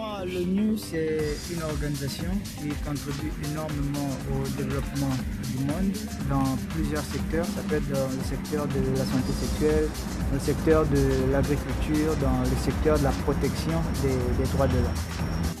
moi, l'ONU, c'est une organisation qui contribue énormément au développement du monde dans plusieurs secteurs. Ça peut être dans le secteur de la santé sexuelle, dans le secteur de l'agriculture, dans le secteur de la protection des droits de l'homme.